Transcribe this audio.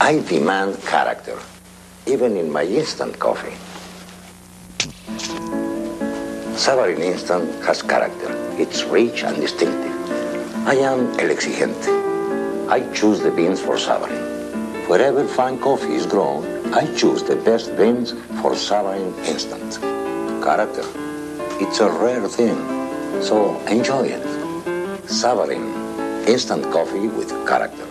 I demand character, even in my instant coffee. Savarin Instant has character. It's rich and distinctive. I am el exigente. I choose the beans for Savarin. Wherever fine coffee is grown, I choose the best beans for Savarin Instant. Character. It's a rare thing, so enjoy it. Savarin, instant coffee with character.